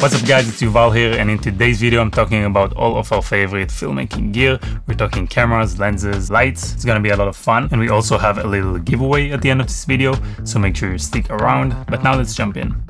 What's up guys, it's Yuval here and in today's video I'm talking about all of our favorite filmmaking gear. We're talking cameras, lenses, lights. It's gonna be a lot of fun and we also have a little giveaway at the end of this video, so make sure you stick around. But now let's jump in.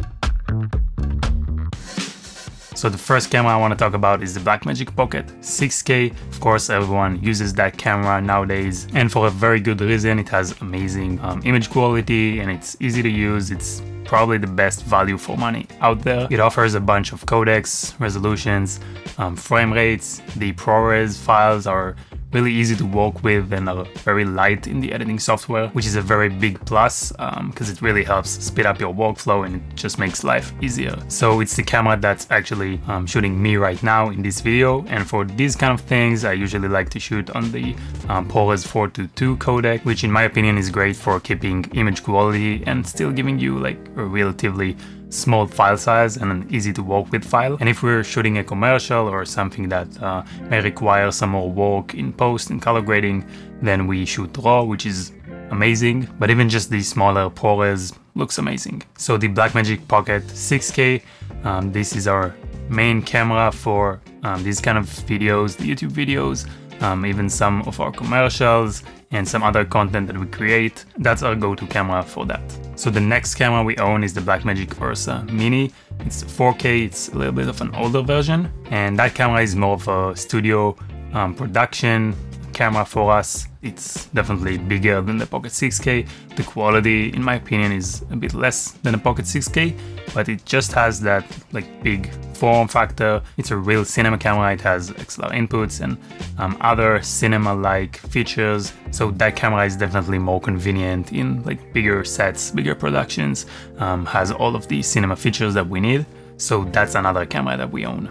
So the first camera I want to talk about is the Blackmagic Pocket 6K. Of course, everyone uses that camera nowadays and for a very good reason. It has amazing um, image quality and it's easy to use. It's probably the best value for money out there. It offers a bunch of codecs, resolutions, um, frame rates. The ProRes files are really easy to work with and are very light in the editing software, which is a very big plus because um, it really helps speed up your workflow and it just makes life easier. So it's the camera that's actually um, shooting me right now in this video. And for these kind of things, I usually like to shoot on the um, ProRes 422 codec, which in my opinion is great for keeping image quality and still giving you like a relatively small file size and an easy to work with file. And if we're shooting a commercial or something that uh, may require some more work in post and color grading, then we shoot RAW, which is amazing. But even just the smaller ProRes looks amazing. So the Blackmagic Pocket 6K, um, this is our main camera for um, these kind of videos, the YouTube videos, um, even some of our commercials and some other content that we create. That's our go-to camera for that. So the next camera we own is the Blackmagic Ursa Mini. It's 4K, it's a little bit of an older version. And that camera is more of a studio um, production camera for us. It's definitely bigger than the Pocket 6K. The quality, in my opinion, is a bit less than the Pocket 6K, but it just has that like big form factor. It's a real cinema camera. It has XLR inputs and um, other cinema-like features. So that camera is definitely more convenient in like bigger sets, bigger productions. Um, has all of the cinema features that we need. So that's another camera that we own.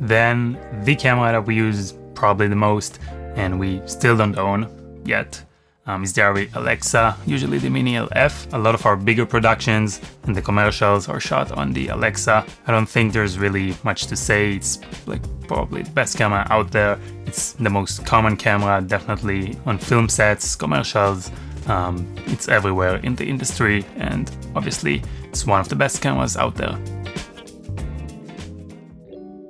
Then the camera that we use probably the most and we still don't own yet um, is the Arri Alexa, usually the Mini LF. A lot of our bigger productions and the commercials are shot on the Alexa. I don't think there's really much to say. It's like probably the best camera out there. It's the most common camera, definitely on film sets, commercials. Um, it's everywhere in the industry and obviously it's one of the best cameras out there.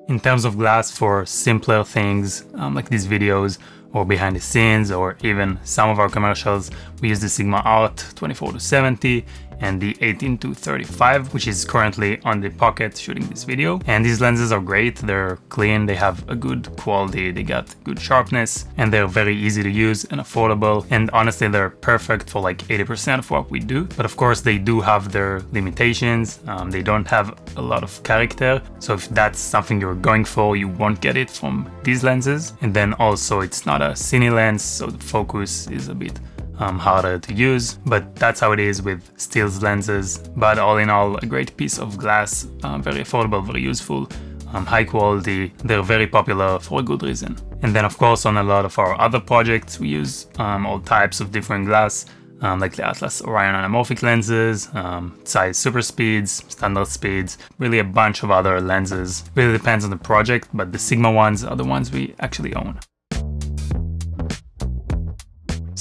In terms of glass for simpler things um, like these videos, or behind the scenes or even some of our commercials, we use the Sigma Art 24 to 70 and the 18 to 35, which is currently on the pocket shooting this video. And these lenses are great, they're clean, they have a good quality, they got good sharpness, and they're very easy to use and affordable. And honestly, they're perfect for like 80% of what we do. But of course, they do have their limitations. Um, they don't have a lot of character. So if that's something you're going for, you won't get it from these lenses. And then also, it's not a cine lens, so the focus is a bit um, harder to use, but that's how it is with Stills lenses. But all in all, a great piece of glass, uh, very affordable, very useful, um, high quality. They're very popular for a good reason. And then of course on a lot of our other projects, we use um, all types of different glass, um, like the Atlas Orion anamorphic lenses, um, Zeiss super speeds, standard speeds, really a bunch of other lenses. Really depends on the project, but the Sigma ones are the ones we actually own.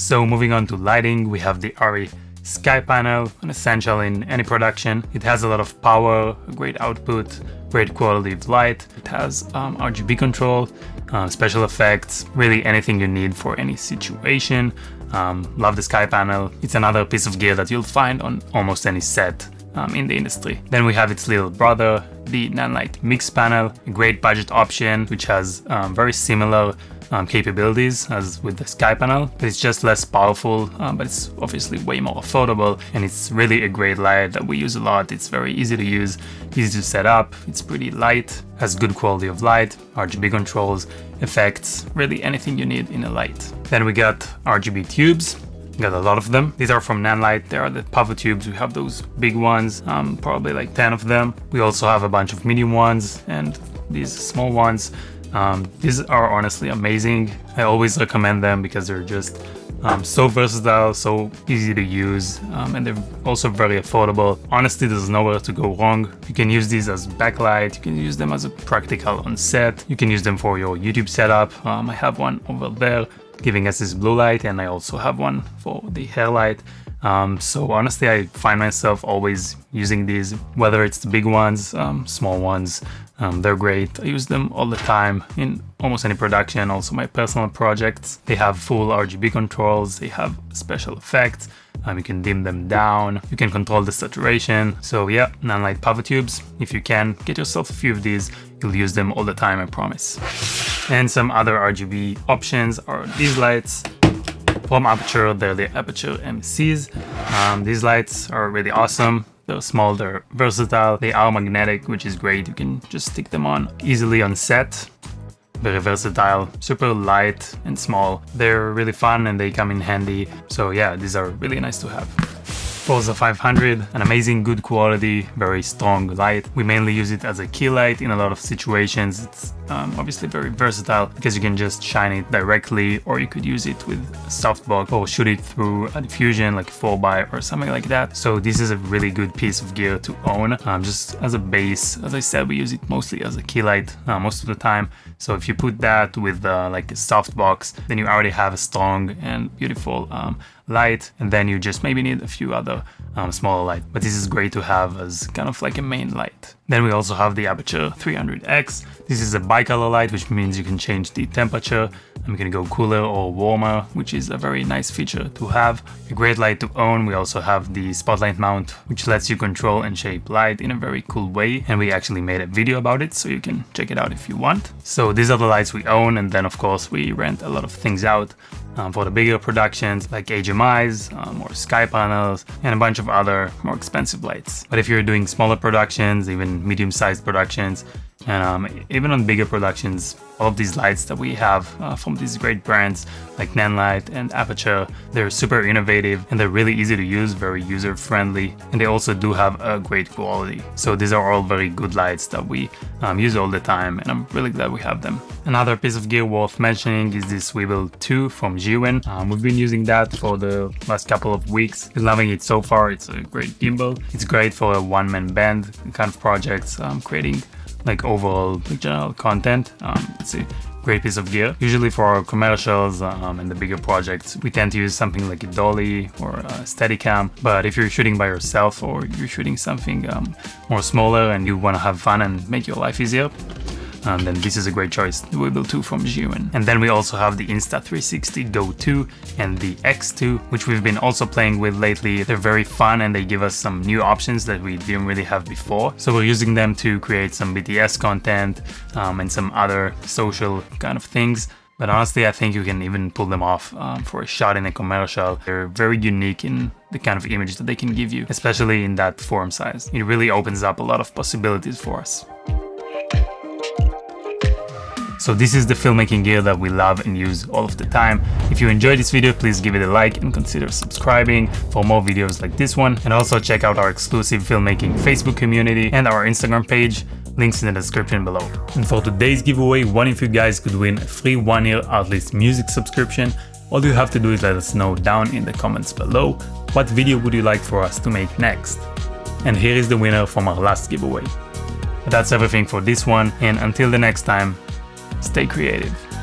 So moving on to lighting, we have the Arri Sky Panel, an essential in any production. It has a lot of power, great output, great quality of light. It has um, RGB control, uh, special effects, really anything you need for any situation. Um, love the Sky Panel. It's another piece of gear that you'll find on almost any set um, in the industry. Then we have its little brother, the Nanlite Mix Panel, a great budget option which has um, very similar um, capabilities as with the Sky panel, but it's just less powerful, um, but it's obviously way more affordable and it's really a great light that we use a lot. It's very easy to use, easy to set up, it's pretty light, has good quality of light, RGB controls, effects, really anything you need in a light. Then we got RGB tubes, got a lot of them. These are from Nanlite. They are the Pavo tubes. We have those big ones, um, probably like 10 of them. We also have a bunch of medium ones and these small ones. Um, these are honestly amazing. I always recommend them because they're just um, so versatile, so easy to use, um, and they're also very affordable. Honestly, there's nowhere to go wrong. You can use these as backlight, you can use them as a practical on set, you can use them for your YouTube setup. Um, I have one over there giving us this blue light, and I also have one for the hair light. Um, so honestly, I find myself always using these, whether it's the big ones, um, small ones, um, they're great. I use them all the time in almost any production, also my personal projects. They have full RGB controls, they have special effects, um, you can dim them down, you can control the saturation. So yeah, Nanlite Pavo tubes. If you can, get yourself a few of these, you'll use them all the time, I promise. And some other RGB options are these lights. From Aputure, they're the Aputure MCs. Um, these lights are really awesome. They're small, they're versatile, they are magnetic, which is great. You can just stick them on easily on set. Very versatile, super light and small. They're really fun and they come in handy. So yeah, these are really nice to have. Forza 500, an amazing good quality, very strong light. We mainly use it as a key light in a lot of situations. It's um, obviously very versatile because you can just shine it directly or you could use it with a softbox or shoot it through a diffusion like 4x or something like that. So this is a really good piece of gear to own um, just as a base. As I said, we use it mostly as a key light uh, most of the time. So if you put that with uh, like a softbox, then you already have a strong and beautiful um, light and then you just maybe need a few other um, smaller light. But this is great to have as kind of like a main light. Then we also have the Aputure 300X. This is a bicolor light, which means you can change the temperature. I'm gonna go cooler or warmer, which is a very nice feature to have. A great light to own. We also have the spotlight mount, which lets you control and shape light in a very cool way. And we actually made a video about it, so you can check it out if you want. So these are the lights we own, and then of course we rent a lot of things out um, for the bigger productions like HMIs um, or sky panels and a bunch of other more expensive lights. But if you're doing smaller productions, even medium-sized productions, and um, even on bigger productions, all of these lights that we have uh, from these great brands like Nanlite and Aputure, they're super innovative and they're really easy to use, very user friendly, and they also do have a great quality. So these are all very good lights that we um, use all the time and I'm really glad we have them. Another piece of gear worth mentioning is this Weebill 2 from Zhiyun. Um, we've been using that for the last couple of weeks. Been loving it so far. It's a great gimbal. It's great for a one-man band kind of projects, um, creating like overall general content. Um, it's a great piece of gear. Usually for our commercials um, and the bigger projects, we tend to use something like a dolly or a Steadicam. But if you're shooting by yourself or you're shooting something um, more smaller and you want to have fun and make your life easier, um, then this is a great choice, the Weebill 2 from Zhiyun. And then we also have the Insta360 Go 2 and the X2, which we've been also playing with lately. They're very fun and they give us some new options that we didn't really have before. So we're using them to create some BTS content um, and some other social kind of things. But honestly, I think you can even pull them off um, for a shot in a commercial. They're very unique in the kind of image that they can give you, especially in that form size. It really opens up a lot of possibilities for us. So this is the filmmaking gear that we love and use all of the time. If you enjoyed this video, please give it a like and consider subscribing for more videos like this one. And also check out our exclusive filmmaking Facebook community and our Instagram page links in the description below. And for today's giveaway, one of you guys could win a free one year Artlist music subscription. All you have to do is let us know down in the comments below what video would you like for us to make next. And here is the winner from our last giveaway. But that's everything for this one and until the next time, Stay creative.